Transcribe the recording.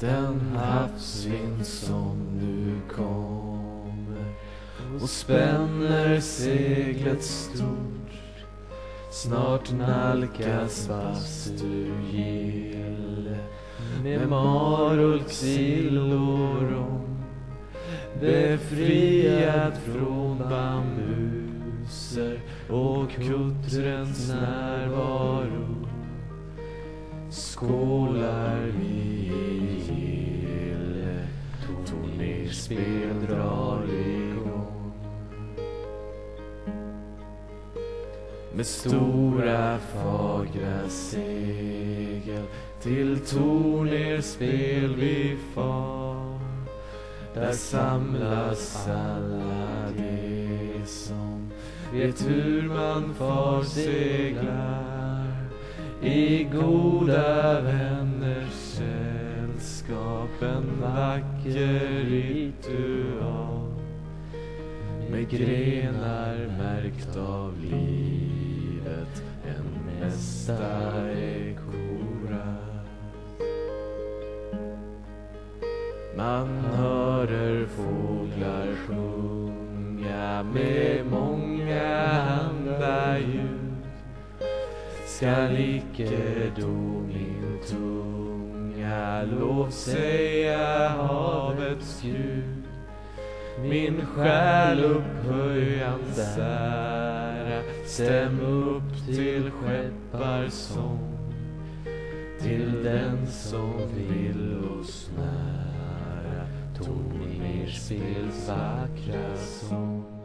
Den havsvind som nu kommer och spänner seglet stort. Snart nalkas bastugille med marulk, sill och rom Befriad från bambuser och kuttrens närvaro skålar vi i gille Turnerspel drar igång. Med stora fagra segel till Tornerspel vi far. Där samlas alla de som vet hur man far seglar i goda vänners sällskap en vacker ritual med grenar märkt av livet en mästare koras. Man hörer fåglar sjunga med många skall icke då min tunga. Lov säga havets Gud. Min själ upphöjans ära stäm upp till skepparsång. Till den som vill oss nära. Tornerspels vackra sång.